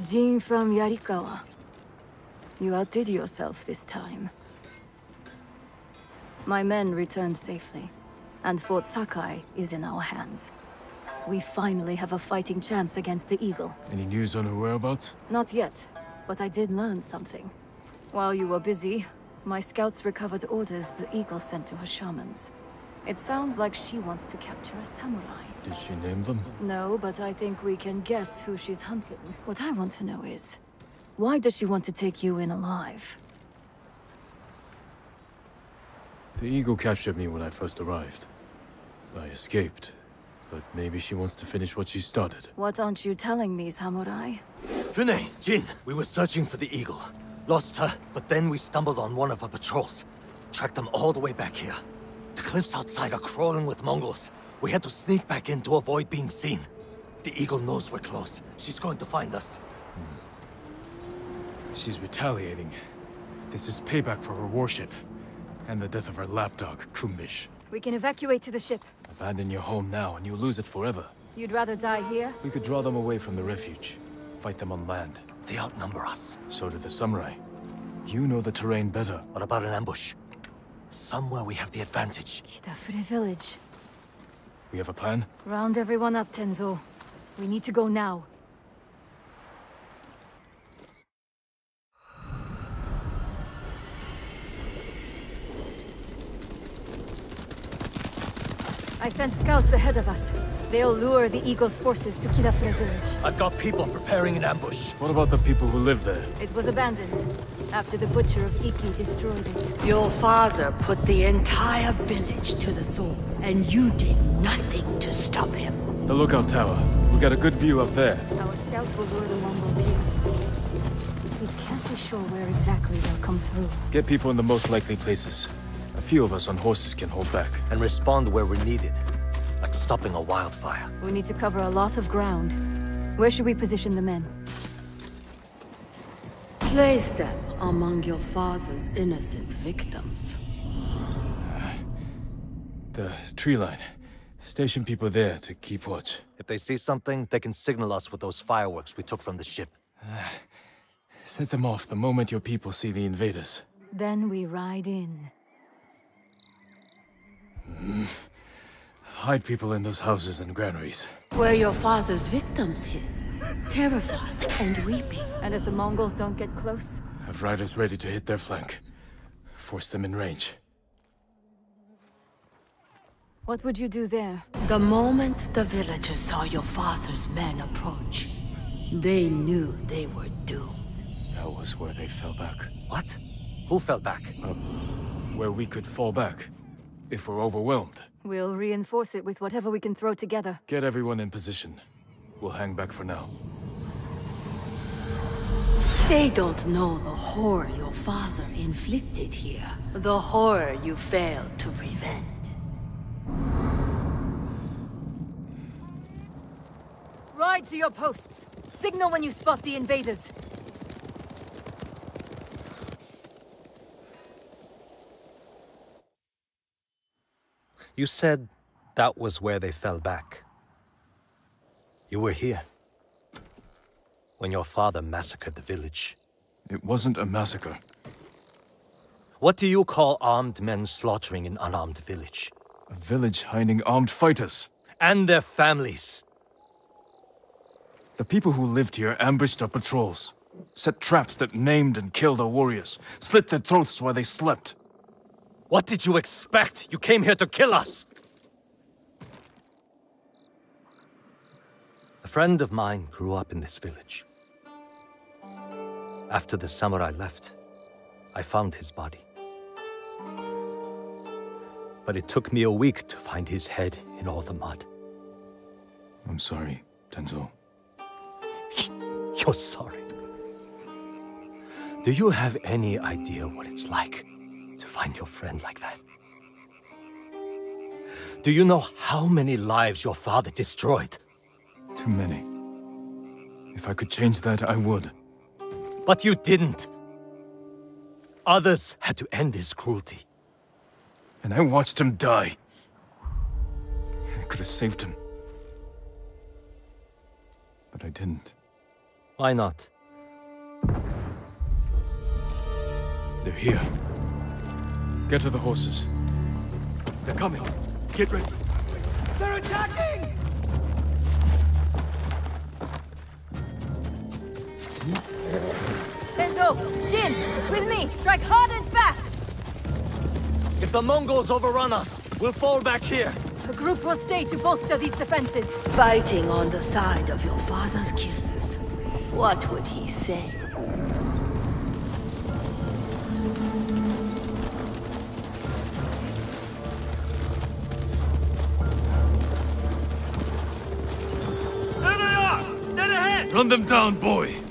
Jin from Yarikawa. You outdid yourself this time. My men returned safely, and Fort Sakai is in our hands. We finally have a fighting chance against the Eagle. Any news on her whereabouts? Not yet, but I did learn something. While you were busy, my scouts recovered orders the Eagle sent to her shamans. It sounds like she wants to capture a samurai. Did she name them? No, but I think we can guess who she's hunting. What I want to know is, why does she want to take you in alive? The Eagle captured me when I first arrived. I escaped, but maybe she wants to finish what she started. What aren't you telling me, samurai? Fune, Jin, we were searching for the Eagle. Lost her, but then we stumbled on one of her patrols. Tracked them all the way back here. The cliffs outside are crawling with Mongols. We had to sneak back in to avoid being seen. The Eagle knows we're close. She's going to find us. Hmm. She's retaliating. This is payback for her warship. And the death of her lapdog, Kumbish. We can evacuate to the ship. Abandon your home now and you'll lose it forever. You'd rather die here? We could draw them away from the refuge. Fight them on land. They outnumber us. So do the samurai. You know the terrain better. What about an ambush? Somewhere we have the advantage. Kidafure village. We have a plan? Round everyone up, Tenzo. We need to go now. I sent scouts ahead of us. They'll lure the Eagle's forces to Kidafure village. I've got people preparing an ambush. What about the people who live there? It was abandoned after the Butcher of Iki destroyed it. Your father put the entire village to the sword, and you did nothing to stop him. The lookout tower. We got a good view up there. Our scouts will lure the Mongols here. We can't be sure where exactly they'll come through. Get people in the most likely places. A few of us on horses can hold back. And respond where we're needed. Like stopping a wildfire. We need to cover a lot of ground. Where should we position the men? Place them among your father's innocent victims. The tree line. Station people there to keep watch. If they see something, they can signal us with those fireworks we took from the ship. Set them off the moment your people see the invaders. Then we ride in. Hide people in those houses and granaries. Where your father's victims hid, terrified and weeping. And if the Mongols don't get close? Have riders ready to hit their flank. Force them in range. What would you do there? The moment the villagers saw your father's men approach, they knew they were doomed. That was where they fell back. What? Who fell back? Um, where we could fall back. If we're overwhelmed. We'll reinforce it with whatever we can throw together. Get everyone in position. We'll hang back for now. They don't know the horror your father inflicted here. The horror you failed to prevent. Ride to your posts! Signal when you spot the invaders! You said that was where they fell back. You were here. When your father massacred the village. It wasn't a massacre. What do you call armed men slaughtering an unarmed village? A village hiding armed fighters. And their families. The people who lived here ambushed our patrols. Set traps that maimed and killed our warriors. Slit their throats while they slept. What did you expect? You came here to kill us! A friend of mine grew up in this village. After the samurai left, I found his body. But it took me a week to find his head in all the mud. I'm sorry, Tenzo. You're sorry. Do you have any idea what it's like to find your friend like that? Do you know how many lives your father destroyed? Too many. If I could change that, I would. But you didn't. Others had to end his cruelty. And I watched him die. I could have saved him. But I didn't. Why not? They're here. Get to the horses. They're coming. Get ready. They're attacking! Enzo, Jin, with me. Strike hard and fast. If the Mongols overrun us, we'll fall back here. The group will stay to bolster these defenses. Fighting on the side of your father's killers. What would he say? Run them down, boy!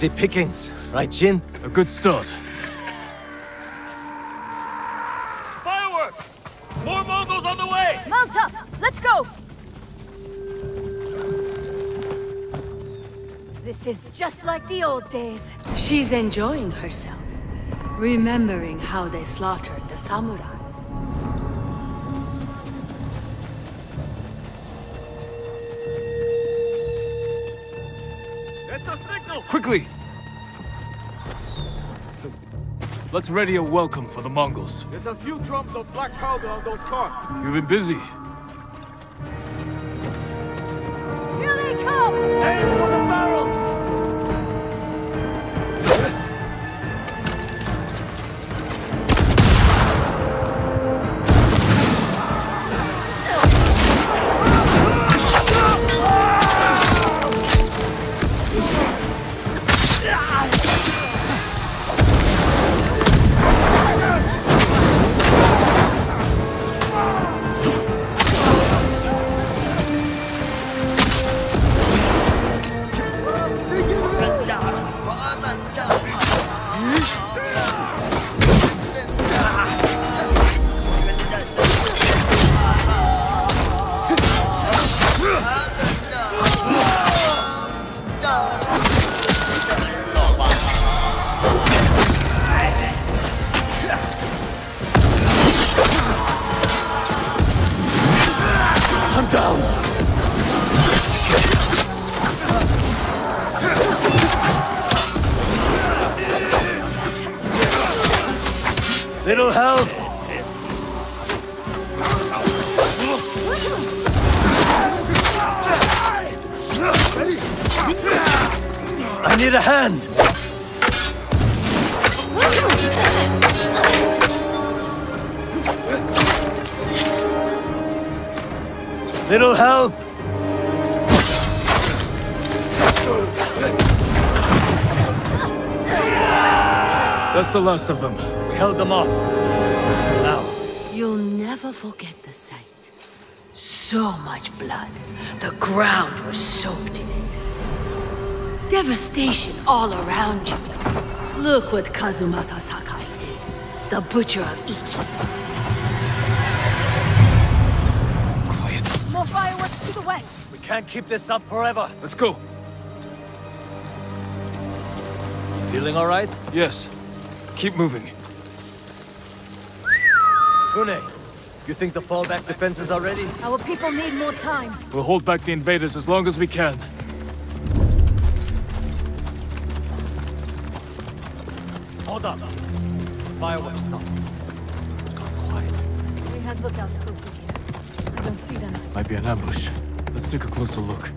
Easy pickings, right, Jin? A good start. Fireworks! More Mongols on the way! Mount up! Let's go! This is just like the old days. She's enjoying herself, remembering how they slaughtered the samurai. Quickly! Let's ready a welcome for the Mongols. There's a few drums of black powder on those carts. You've been busy. Here they come! Aim That's the last of them. We held them off. Now, You'll never forget the sight. So much blood. The ground was soaked in it. Devastation all around you. Look what Kazumasa Sakai did. The Butcher of Iki. Quiet. More fireworks to the west! We can't keep this up forever. Let's go. Feeling all right? Yes. Keep moving. Fune, you think the fallback defenses are ready? Our people need more time. We'll hold back the invaders as long as we can. Hold up. Fireworks stop. It's gone quiet. We had lookouts posted here. I don't see them. Might be an ambush. Let's take a closer look.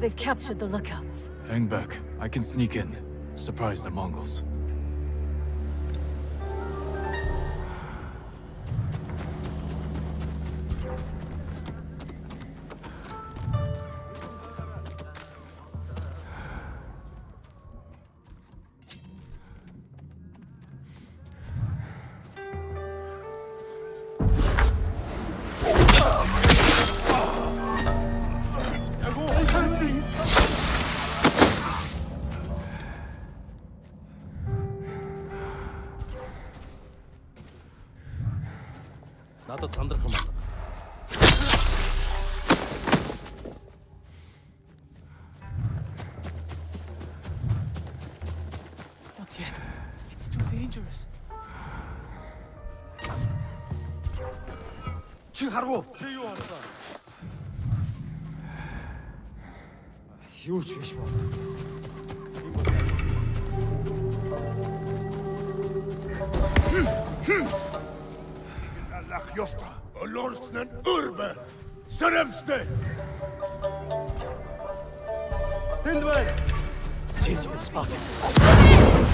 They've captured the lookouts. Hang back. I can sneak in. Surprise the Mongols. надад сандрах юм байна. Чи харгу. Чи юу болоо? Юу ч биш байна. Hmm. josta Olorstnen urbe Săremste! Tindvel! Jin's been spotted.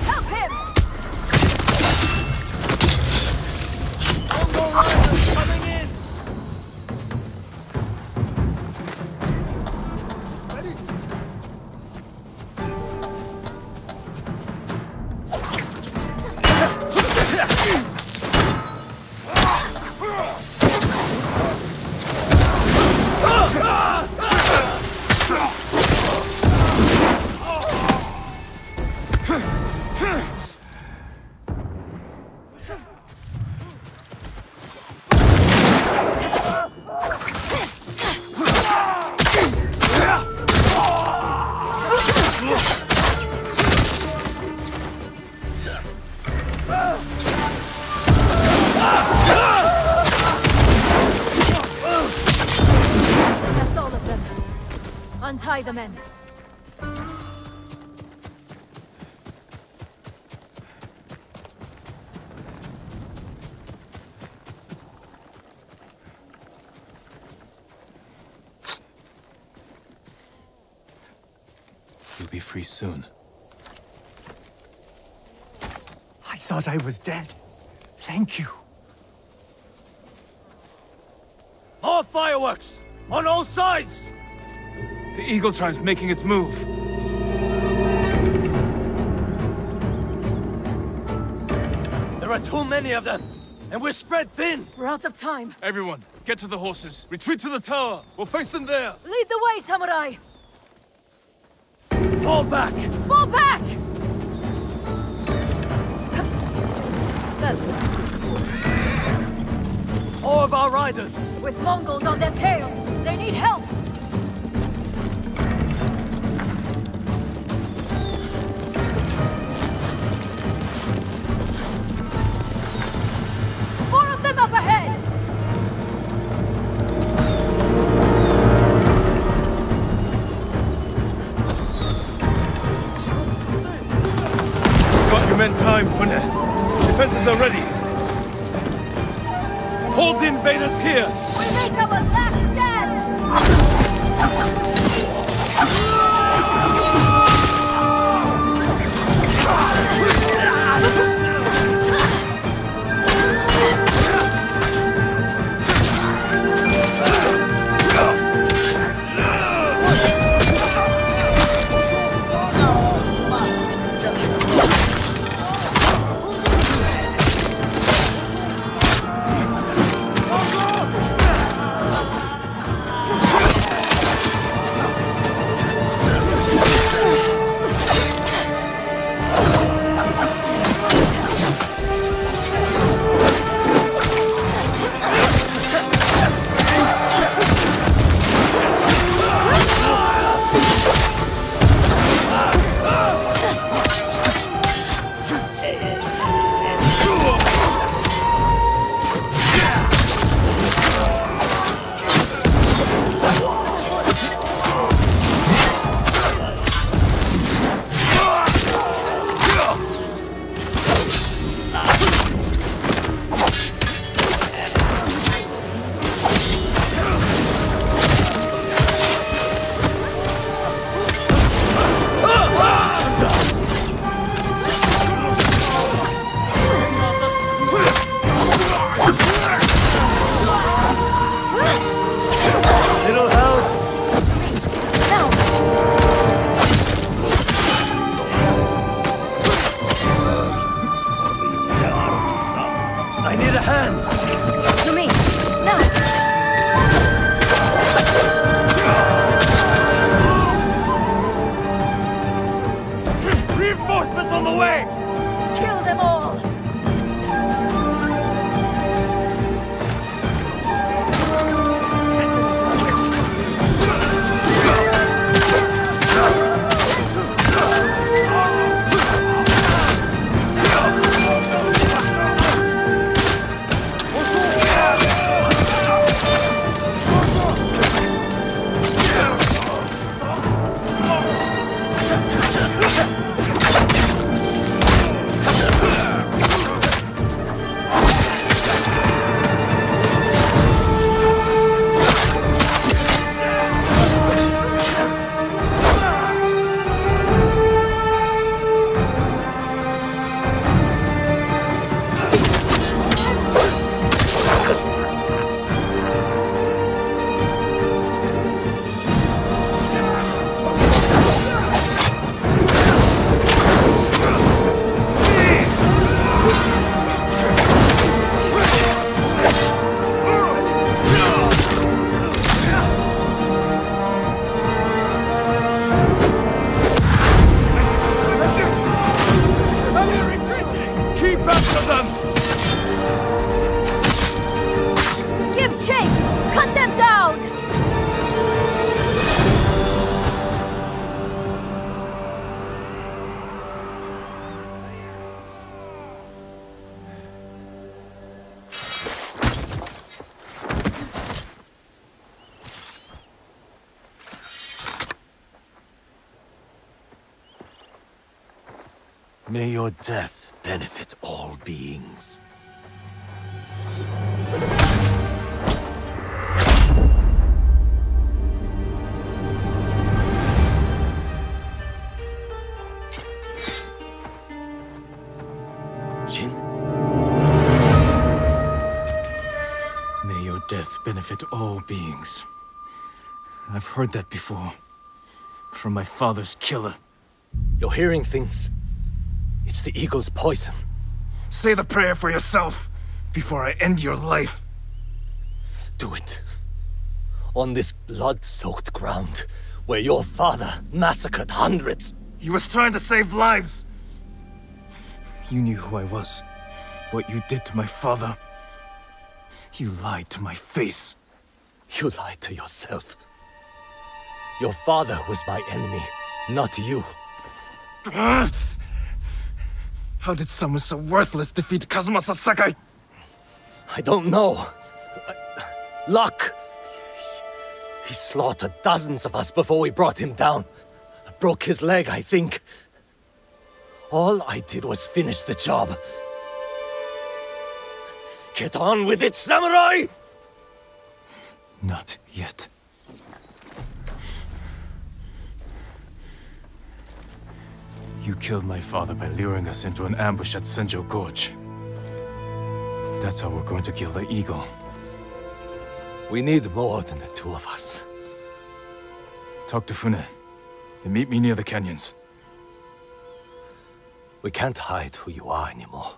Help him! Mongol riders coming Untie the men. You'll be free soon. I thought I was dead. Thank you. More fireworks! On all sides! The Eagle Tribe's making its move. There are too many of them, and we're spread thin. We're out of time. Everyone, get to the horses. Retreat to the tower. We'll face them there. Lead the way, samurai! Fall back! Fall back! That's it. All of our riders! With Mongols on their tails, they need help! Men time, Fune. Defenses are ready. Hold the invaders here. Your death benefit all beings. Jin? May your death benefit all beings. I've heard that before. From my father's killer. You're hearing things. It's the eagle's poison. Say the prayer for yourself before I end your life. Do it. On this blood-soaked ground, where your father massacred hundreds. He was trying to save lives. You knew who I was. What you did to my father. You lied to my face. You lied to yourself. Your father was my enemy, not you. How did someone so worthless defeat Kazuma Sakai? I don't know. Luck! He slaughtered dozens of us before we brought him down. Broke his leg, I think. All I did was finish the job. Get on with it, samurai! Not yet. You killed my father by luring us into an ambush at Senjo Gorge. That's how we're going to kill the eagle. We need more than the two of us. Talk to Fune. And meet me near the canyons. We can't hide who you are anymore.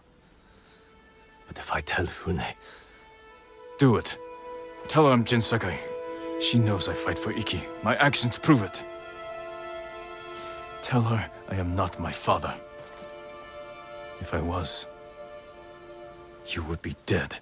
But if I tell Fune, Do it. Tell her I'm Jin Sakai. She knows I fight for Iki. My actions prove it. Tell her I am not my father. If I was, you would be dead.